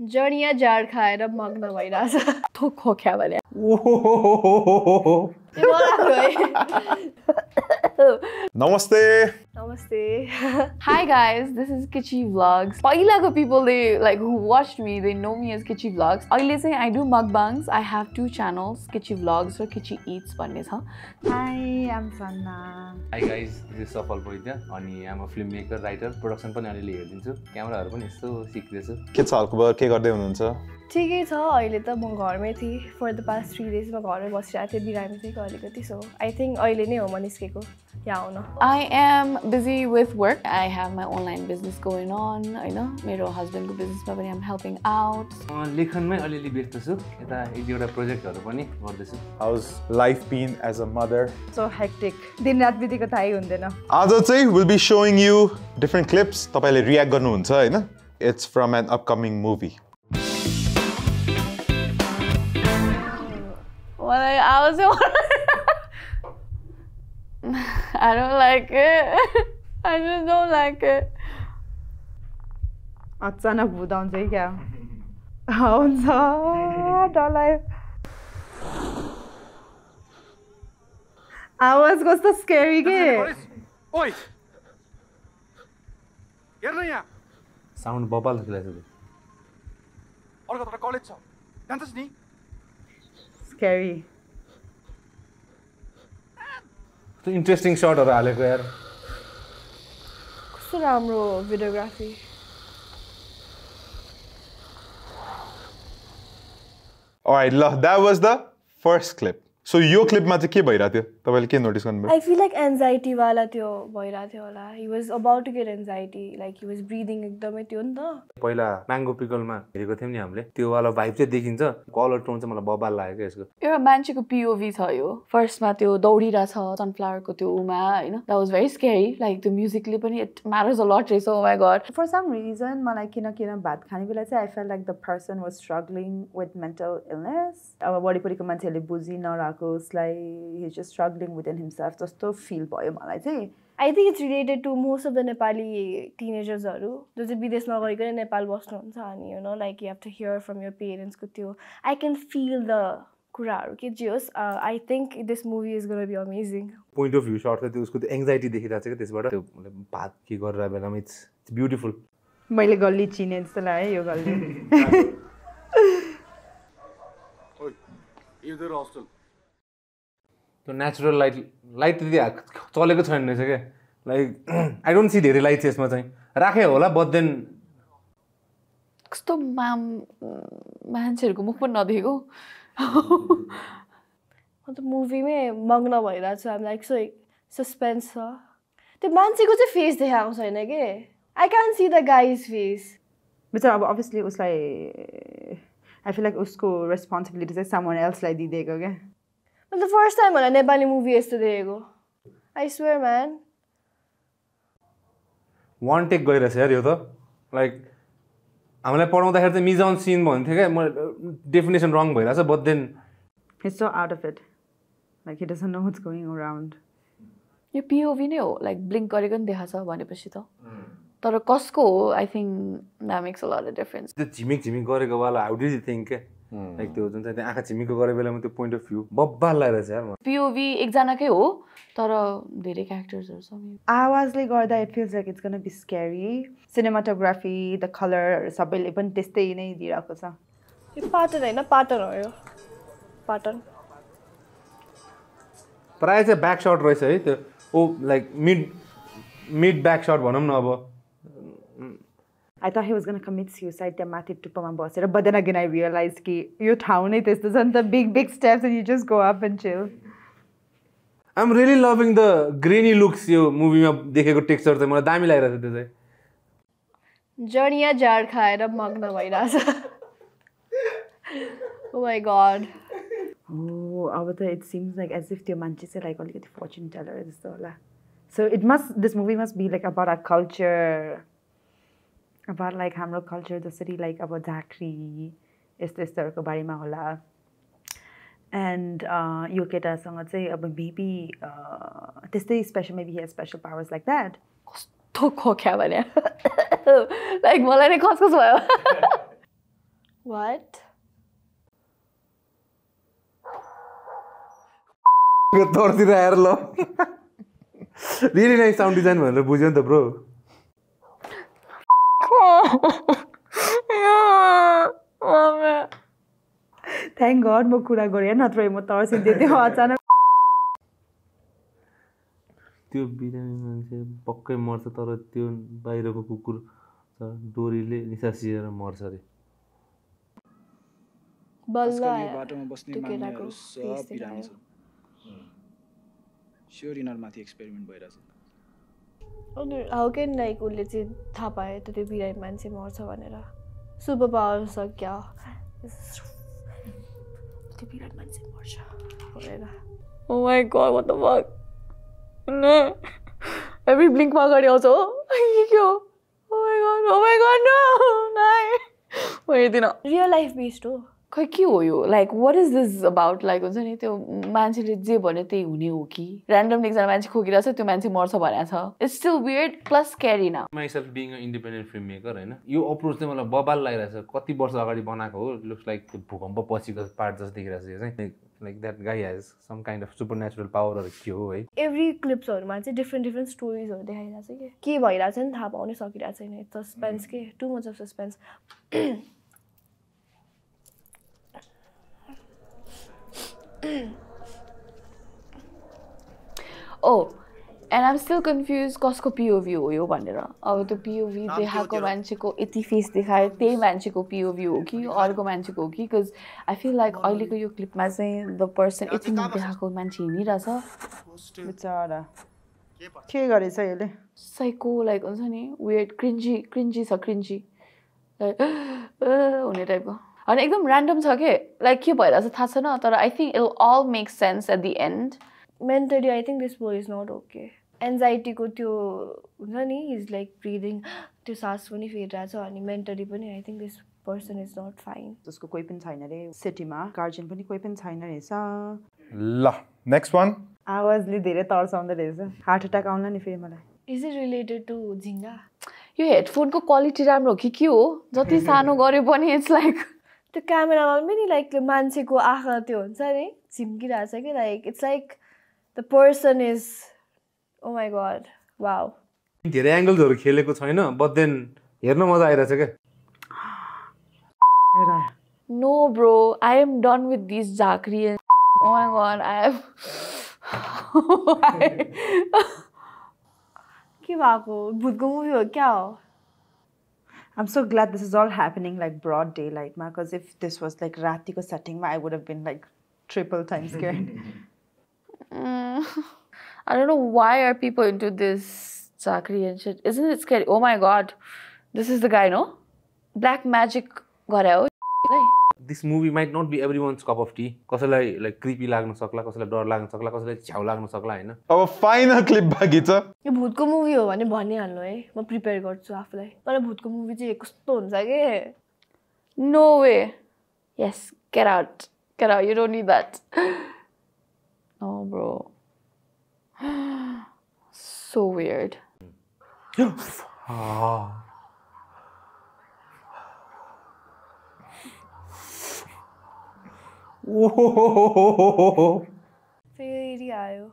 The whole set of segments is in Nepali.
जडिया जाड खाएर मग्न भइरहेछ। थोक खोक्या भने। नमस्ते। नमस्ते hi guys this is Kichi vlogs पहिलाको people they like who watch me they know me as Kichi vlogs अहिले चाहिँ I do mukbangs I have two channels Kichi vlogs र किची इट्स भन्ने छ hi I'm Sanna hi guys this is Safal Vaidya अनि am film maker writer production पनि अलिअलि हेरिदिन्छु क्यामेराहरू पनि यस्तो सिक्दैछु। के छ हालखबर के गर्दै हुनुहुन्छ? ठिकै छ। अहिले त म घरमै थिएँ। For the past three days म घरमै बसिरहेको थिएँ। बिरामी थिएँ अलिकति सो आई थिङ्क अहिले नै हो म निस्केको। यहाँ आउन I am busy with work I have my online business going on होइन मेरो हस्बेन्डको बिजनेसमा पनि आम हेल्पिङ आउट लेखनमै अलिअलि व्यस्त छु। यता एक दुईवटा प्रोजेक्टहरू पनि गर्दैछु। House life been as a mother so hectic दिन रात बितेको थाहै हुँदैन आज चाहिँ will be showing you different clips तपाईँले रियाक्ट गर्नुहुन्छ होइन? It's from an upcoming movie मलाई आवाज I don't like it. I just don't like it. अचानक भूत आउँछ है क्या हुन्छ डरलायो आवाज कस्तो स्केरी के ओइ हेर्न यहाँ साउन्ड बबाल खेलाएको छ अर्को त कलेज छ जान्छस् नि स्केरी त्यो इन्ट्रेस्टिङ सर्टहरू हालेको यार कस्तो राम्रो भिडियोग्राफी Alright, ल that was the first clip so यो क्लिपमा चाहिँ के भइरहेको थियो? तपाईँले के नोटिस गर्नुभयो? आई फिल लाइक एन्जाइटीवाला त्यो भइरहेको थियो होला। He was about to get anxiety like he was breathing एकदमै त्यो नि त। पहिला म्याङ्गो पिकलमा हेरेको थियौँ नि हामीले। त्यो वाला भाइब चाहिँ देखिन्छ। कलर टोन चाहिँ मलाई बबाल लाग्यो क्या यसको। एउटा मान्छेको पिओभी छ यो। फर्स्टमा त्यो दौडिरहेछ सनफ्लावरको त्यो उमा होइन? That was very scary like त्यो म्युजिकले पनि इट म्याटर्स अ लट रहेछ ओ my god for some reason मलाई किन किन भात खाने बेला चाहिँ I feel like the person was struggling with mental illness अब वरिपरिको मान्छेहरूले बुझि नरहेको उसलाई he just struggling with in himself जस्तो फिल भयो मलाई चाहिँ। I think it's related to most of the Nepali टिनेजर्सहरू जो चाहिँ विदेशमा गइकन नेपाल बस्नुहुन्छ अनि you know like you have to hear from your पेरेन्ट्सको त्यो। आई क्यान फिल द कुराहरू के जे होस् I think this movie is gonna be amazing point of view sort त्यो उसको त्यो एङ्जाइटी देखिरहेको छ क्या त्यसबाट। त्यो भात के गरेर बेलामा इट्स इट्स ब्युटिफुल मैले गल्ली चिने जस्तो लाग्यो यो गल्ली। त्यो नेचुरल लाइट लाइट त्यति चलेको छैन रहेछ क्या लाइक आई डोन्ट सी धेरै लाइट यसमा चाहिँ। राखे होला बट देन कस्तो माम मान्छेहरूको मुख पनि नदेखेको? अन्त मुभीमै मग्न भइरहेको छु हामी लाइक सो सस्पेन्स छ। त्यो मान्छेको चाहिँ फेस देखाएको छैन कि? I can see the guy's face बिचरा अब अभियसली उसलाई आई फिल लाइक उसको रेस्पोन्सिबिलिटी चाहिँ सामान एल्सलाई दिइदिएको क्या। मैले त फर्स्ट टाइम होला नेपाली मुभी यस्तो देखेको I swear man one take गइरहेछ यार यो त लाइक हामीलाई पढाउँदाखेरि चाहिँ मिजाउन सिन भन्थ्यो क्या म डेफिनेसन रङ भइरहेछ but then He's so out of it. Like he doesn't know what's going around. यो पिओभी नै हो लाइक ब्लिङ्क गरेको नि देखाएको छ भनेपछि त तर कसको हो I think that makes a lot of difference त्यो झिमिक झिमिक गरेको वाला हाउ डु थिङ्क क्या लाइक त्यो जुन चाहिँ त्यो आँखा झिमिकको गरेको बेलामा त्यो पोइन्ट अफ भ्यू बब्बाल यार मलाई पिओभी एकजनाकै हो तर धेरै क्यारेक्टर्सहरू छ आवाजले गर्दा it feels like it's gonna be scary cinematography the colour सबैले पनि त्यस्तै नै दिइरहेको छ। यो पाटन होइन पाटन हो यो। पाटन प्रायः चाहिँ ब्याक सर्ट रहेछ है त्यो। ओ like mid mid back short भनौँ न अब। I thought he was gonna commit suicide त्यहाँ माथि टुप्पोमा बसेर but then again I realized कि यो ठाउँ नै त्यस्तो छ नि त big big steps and you just go up and chill I'm really loving the granny looks यो मुभीमा देखेको टेक्चर चाहिँ मलाई दामी लागिरहेको थियो त्यो चाहिँ जडिया जाड खाएर मग्न भइरहेछ ओ माई गड हो अब त it seems like as if त्यो मान्छे चाहिँ लाइक अलिकति फर्चुन टेलर जस्तो होला so it must this movie must be like about a culture about like हाम्रो कल्चर जसरी लाइक अब झाँक्री यस्तो यस्तोहरूको बारेमा होला। एन्ड यो केटासँग चाहिँ अब मेबी त्यस्तै special maybe hey special powers like that कस्तो खोक्या भने। लाइक मलाई नै खसखस भयो। वाट तर्तिर आएर ल रियली नाइस साउन्ड डिजाइन भनेर बुझ्यो नि त ब्रो थ्याङ्क गड म कुरा गरेँ नत्र म तर्सिन्थेँ त्यो अचानक त्यो बिरामी मान्छे पक्कै मर्छ तर त्यो बाहिरको कुकुर छ डोरीले निसासिएर मर्छ अरे बाटोमा बस्ने मान्छेहरू सब बिरामी। छन् स्योर यिनीहरूमाथि एक्सपेरिमेन्ट भइरहेछ अनि हाउ क्यान लाइक उसले चाहिँ थाहा पायो त त्यो बिरामी मान्छे मर्छ भनेर। सुपर पावर त्यो बिरामी मान्छे मर्छ भनेर। माई गड बेस्ड हो। खै के हो यो? Like what is this about like हुन्छ नि त्यो मान्छेले जे भन्यो त्यही हुने हो कि? ऱ्यान्डमली एकजना मान्छे खोकिरहेछ त्यो मान्छे मर्छ भनेको छ। It's still weird plus carry न myself being a independent film maker होइन? यो अप्रोच चाहिँ मलाई बबाल लागिरहेछ। कति वर्ष अगाडि बनाएको हो? लुक्स लाइक त्यो भूकम्प पछिको पार्ट जस्तो देखिरहेछ यो चाहिँ। Like that guy has some kind of super natural पावरहरू के हो है। एभ्री क्लिप्सहरूमा चाहिँ डिफ्रेन्ट डिफ्रेन्ट स्टोरिजहरू देखाइरहेको छ कि? के भइरहेको छ नि थाहा पाउनै सकिरहेको छैन सस्पेन्स के? Too much of suspense oh and I'm still confuse कसको पिओभी हो यो भनेर अब त्यो पिओभी देखाएको मान्छेको यति फेस देखायो त्यही मान्छेको पिओभी हो कि अर्को मान्छेको हो कि बिकज आई फिल लाइक अहिलेको यो क्लिपमा चाहिँ द पर्सन यति देखाएको मान्छे हिँडिरहेछ बिचरा के गरेछ यसले साइको लाइक हुन्छ नि वेट क्रिन्जी क्रिन्जी छ क्रिन्जी हुने टाइपको होइन एकदम ऱ्यान्डम छ के लाइक के भइरहेछ थाहा छैन तर I think it all make sense at the end mentally I think this boy is not okay एन्जाइटीको त्यो हुन्छ नि इज लाइक ब्रिदिङ त्यो सास पनि फेरिरहेछ अनि मेन्टली पनि I think this person is not fine जसको कोही पनि छैन अरे सिटीमा गार्जियन पनि कोही पनि छैन रहेछ। ल नेक्स्ट वान आवाजले धेरै तर्साउँदो रहेछ। हार्ट एट्याक आउला नि फेरि मलाई। इज इट रिलेटेड टु झिङ्गा यो हेडफोनको क्वालिटी राम्रो हो कि के हो? जति सानो गरे पनि इट्स लाइक त्यो क्यामेरामा पनि लाइक त्यो मान्छेको आँखा त्यो हुन्छ नि झिम्किरहेछ कि like it's like the person is oh my God wow धेरै एङ्गल्सहरू खेलेको छैन बट देन हेर्न मजा आइरहेछ क्या। No bro I am done with this झाँक्री oh my God I am के भएको? भूतको मुभी हो क्या हो? I'm so glad this is all happening like broad daylight, ma. Because if this was like rati setting, ma, I would have been like triple time scared. mm, I don't know why are people into this chakri and shit. Isn't it scary? Oh my god, this is the guy, no? Black magic got out. This movie might not be every one's cup of tea कसैलाई लाइक क्रिपी लाग्न सक्ला कसैलाई डर लाग्न सक्ला कसैलाई छ्याउ लाग्न सक्ला होइन? अब फाइनल क्लिप बाँकी छ। यो भूतको मुभी हो भने भनिहाल्नु है। म प्रिपेयर गर्छु आफूलाई। तर भूतको मुभी चाहिँ कस्तो हुन्छ कि? No way yes get out get out you don't need that no bro so weird फेरि आयो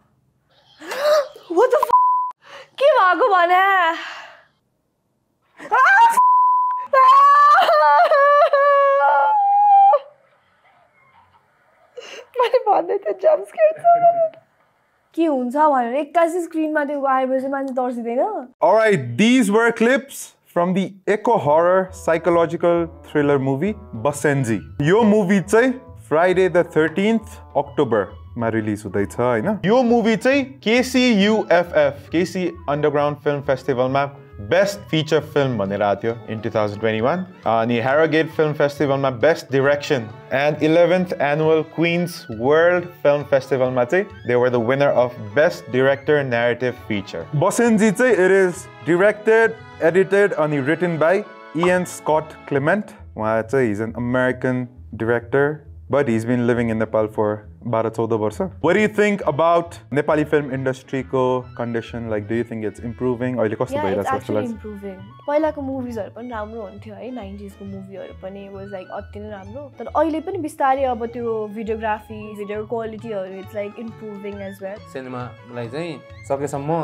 What the f- के भएको भने मैले भन्दै थिएँ जम्प स्केयर के हुन्छ भनेर एक्कासी स्क्रिनमा त्यो आएपछि मान्छे तर्सिँदैन Alright, these were clips from the eco horror psychological thriller movie Basenji. यो मुभी चाहिँ फ्राइडे द थर्टिन्थ अक्टोबरमा रिलिज हुँदैछ होइन? यो मुभी चाहिँ केसियुएफएफ केसी अन्डरग्राउन्ड फिल्म फेस्टिभलमा बेस्ट फिचर फिल्म भनेर आएको थियो in two thousand twenty one अनि Harrogate film फेस्टिभलमा best direction and eleventh annual Queens world film फेस्टिभलमा चाहिँ they were the winner of best director narrative feature Basenji चाहिँ इट इज डिरेक्टेड एडिटेड अनि written by Ian Scott Clement उहाँ चाहिँ is an American director but he's been living in Nepal for बाह्र चौध वर्ष What do you think about Nepali film इन्डस्ट्रीको condition like do you think it's improving अहिले कस्तो Yeah, it's भइरहेछ जस्तो actually लाग्छ improving. पहिलाको मुभिजहरू पनि राम्रो हुन्थ्यो है नाइन्टिजको मुभीहरू पनि वाज लाइक अति नै राम्रो तर अहिले पनि बिस्तारै अब त्यो भिडियोग्राफी भिडियो क्वालिटीहरू it's like improving as well सिनेमालाई चाहिँ सकेसम्म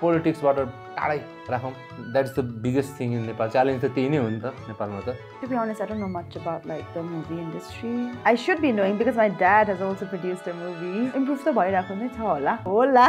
पोलिटिक्सबाट टाढै राखौँ। That is the biggest thing in Nepal challenge त त्यही नै हो नि त नेपालमा त। To be honest I know much about like the movie industry I should be knowing because my dad has also produce the movie improve त भइरहेको नै छ होला होला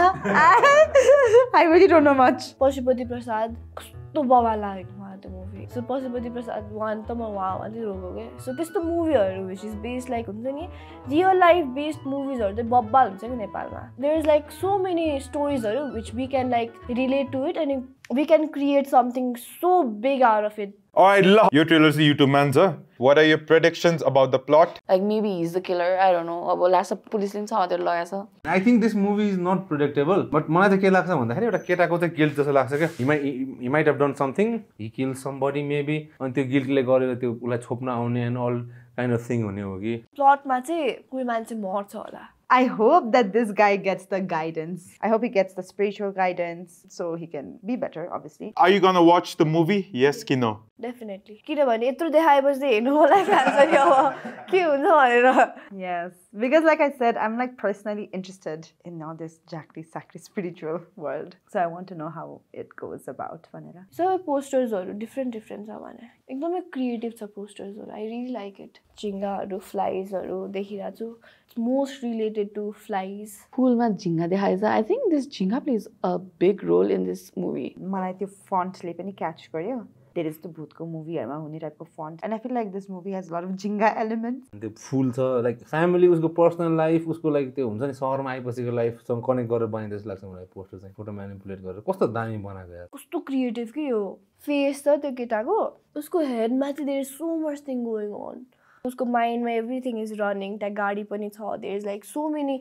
I don't know much Pashupati Prasad कस्तो बाबा लाग्यो त्यो movie so Pashupati Prasad one त म उहाँ मात्रै रोगो क्या सो त्यस्तो मुभीहरू विच इज बेस्ड लाइक हुन्छ नि रियल लाइफ बेस्ड मुभिजहरू चाहिँ बब्बाल हुन्छ कि नेपालमा there is like so many स्टोरिजहरू which we can like relate to it अनि we can create something so big out of it Alright, ल यो ट्रेलर चाहिँ युट्युबमा छ What are your predictions about the plot? Like maybe he's the killer. I don't know. अब लास्ट पुलिसले पनि समातेर लगाएछ I think this movie is not predictable but मलाई चाहिँ के लाग्छ भन्दाखेरि एउटा केटाको चाहिँ गिल्ट जस्तो लाग्छ क्या हिमाइ he might have done something he kill somebody maybe अनि त्यो गिल्टले गरेर त्यो उसलाई छोप्न आउने and all kind of thing हुने हो कि प्लटमा चाहिँ कोही मान्छे मर्छ होला I hope that this guy gets the guidance. I hope he gets the spiritual guidance so he can be better, obviously. Are you gonna watch the movie? Yes कि no? डेफिनेटली किनभने यत्रो देखाएपछि चाहिँ हेर्नु मलाई खान्छ नि अब के हुन्छ भनेर Yes, because like I said, I'm like personally interested in all this Jakri Sakri spiritual world. So I want to know how it goes about. Vanera. सबै पोस्टर्सहरू डिफ्रेन्ट डिफ्रेन्ट छ भने एकदमै क्रिएटिभ छ पोस्टर्सहरू आई रियली लाइक इट चिङ्गाहरू फ्लाइजहरू देखिरहेको छु मोस्ट रिलेटेड टु फ्लाइज फुलमा झिङ्गा देखाएछ I think this झिङ्गा plays a big role in this movie मलाई त्यो फन्टले पनि क्याच गर्यो धेरै जस्तो भूतको मुभीहरूमा हुने टाइपको font and I feel like this movie has lot of जिङ्गा elements त्यो फुल छ लाइक फ्यामिली उसको पर्सनल लाइफ उसको लाइक त्यो हुन्छ नि सहरमा आएपछिको लाइफसँग कनेक्ट गरेर बनाइदिए जस्तो लाग्छ मलाई पोस्टर चाहिँ फोटो म्यानिपुलेट गरेर। कस्तो दामी बनाएको यार। कस्तो क्रिएटिभ कि यो? फेस छ त्यो केटाको उसको हेडमा चाहिँ there so much thing going on उसको माइन्डमा एभ्रिथिङ इज रनिङ त्यहाँ गाडी पनि छ there is like so many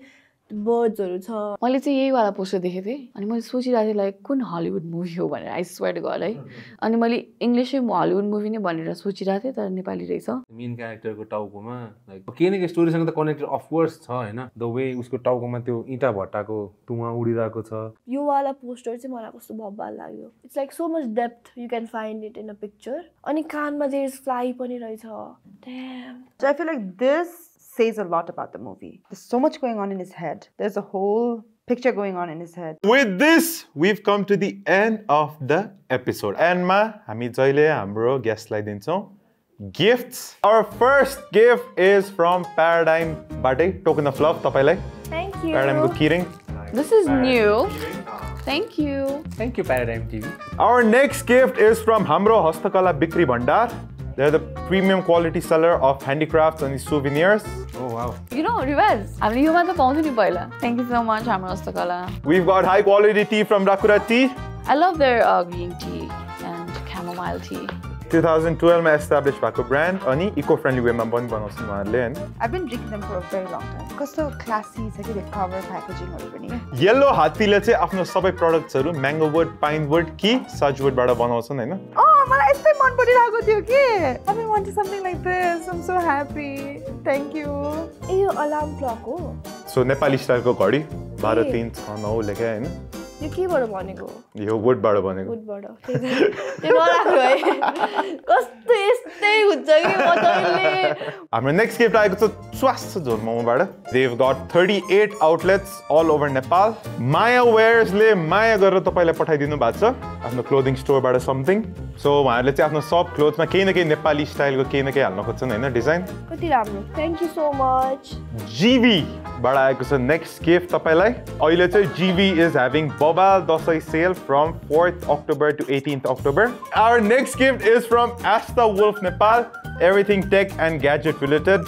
बर्ड्सहरू छ। मैले चाहिँ यही वाला पोस्टर देखेको थिएँ अनि मैले सोचिरहेको थिएँ लाइक कुन हलिउड मुभी हो भनेर आई स्वेट गल है। अनि मैले इङ्ग्लिसै हलिउड मुभी नै भनेर सोचिरहेको थिएँ तर नेपाली रहेछ। मेन क्यारेक्टरको टाउकोमा लाइक केही न केही स्टोरीसँग त कनेक्टेड अफकोर्स छ होइन? द वे उसको टाउकोमा त्यो इँटा भट्टाको धुवा उडिरहेको छ। यो वाला पोस्टर चाहिँ मलाई कस्तो बब्बाल लाग्यो। It's like so much depth you can find it in a picture अनि कानमा देयर फ्लाइ पनि रहेछ। Feel like this says a lot about the movie. There's so much going on in his head. There's a whole picture going on in his head. With this, we've come to the end of the episode. एन्डमा हामी जहिले हाम्रो गेस्टलाई दिन्छौँ gifts our first gift is from प्याराडाइमबाटै token of love तपाईँलाई Thank you. प्याराडाइमको keyring this is new thank you thank you Paradigm TV Our next gift is from Hamro Hastakala Bikri Bhandar. They're the premium quality seller of handicrafts and souvenirs. Oh, wow. You know, Rivaz, I'm the Thank you so much, Amar Ostakala. We've got high quality tea from Rakura Tea. I love their uh, green tea and chamomile tea. Tea 2012 मा established भएको brand अनि इको फ्रेन्डली वेमा पनि बनाउँछन् उहाँहरूले होइन I've been drinking them for a very long time. कस्तो classy छ कि cover packagingहरू पनि येल्लो हात्तीले चाहिँ आफ्नो सबै प्रडक्ट्सहरू म्याङ्गो वुड पाइन वुड कि सजवुडबाट बनाउँछन् होइन मलाई यस्तै मन परिरहेको थियो कि I've been wanting something like this. I'm so happy. Thank you. ए यो अलार्म क्लक हो सो नेपाली स्टाइलको घडी बाह्र। तिन छ नौ लेख्या होइन यो केबाट भनेको यो वुडबाट बनेको। वुडबाट। त्यो नराख्नु है। कस्तो यस्तै हुन्छ कि म तैँले हाम्रो नेक्स्ट गिफ्ट आएको छ स्वास्थ्य झोल मोमोबाट they've got thirty eight outlets all over Nepal Maya वेयर्सले माया गरेर तपाईँलाई पठाइदिनु भएको छ आफ्नो क्लोदिङ स्टोरबाट समथिङ सो उहाँहरूले चाहिँ आफ्नो सब क्लोथ्समा केही न केही नेपाली स्टाइलको केही न केही हाल्न खोज्छन् होइन डिजाइन कति राम्रो थ्याङ्क यू सो मच जिबीबाट आएको छ नेक्स्ट गिफ्ट तपाईँलाई अहिले चाहिँ जिबी इज ह्याभिङ बबाल Dashain sale from fourth October to eighteenth October our next gift is from Esta Wolf Nepal everything tech and gadget related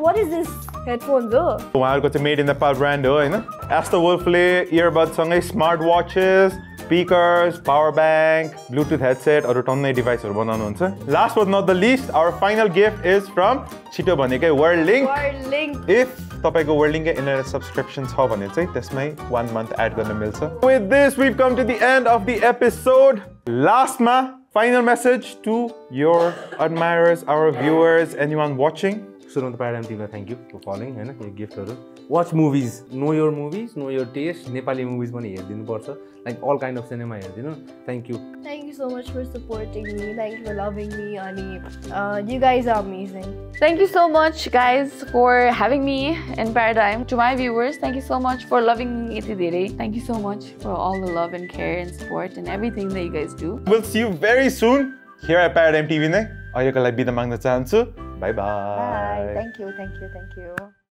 what is this headphones हो उहाँहरूको चाहिँ मेड इन नेपाल ब्रान्ड हो होइन एस्ता वुल्फले इयरबडसँगै smart watches speakers power bank bluetooth हेडसेटहरू टन्नै डिभाइसहरू बनाउनुहुन्छ last but not the list our final gift is from छिटो भनेकै वर्ल्ड लिङ्क लिङ्क इफ तपाईँको वर्ल्डिङकै इन्टरनेट सब्सक्रिप्सन छ भने चाहिँ त्यसमै वान मन्थ एड गर्न मिल्छ with this we come to the end of the episode लास्टमा Final message to your admirers, our viewers, anyone watching? सुरुमा त प्याराडाइम टिमलाई थ्याङ्क यू फर फलोइङ होइन यो गिफ्टहरू watch movies know your movies know your taste Nepali movies पनि हेरिदिनुपर्छ like all kind of cinema हेरिदिनु thank you Thank you so much for supporting me. Thank you for loving me, Ani. Uh, you guys are amazing. Thank you so much, guys, for having me in Paradigm. To my viewers, thank you so much for loving me. यति धेरै. Thank you so much for all the love and care and support and everything that you guys do. We'll see you very soon here at Paradigm TV नै are you gonna be the Magnet too. Bye bye. Bye. Thank you. Thank you. Thank you.